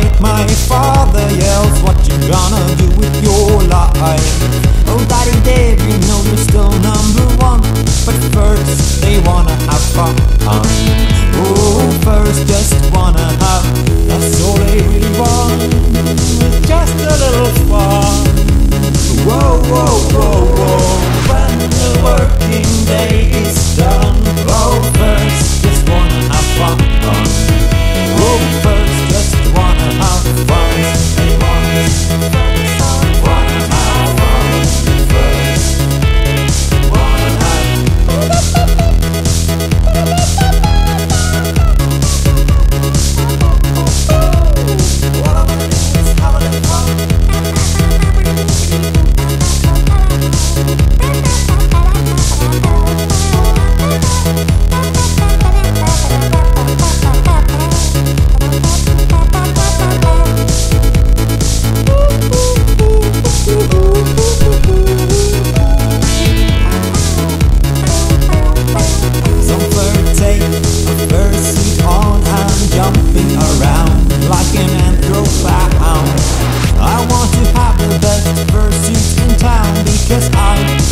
night my father yells, what you gonna do with your life? Cause I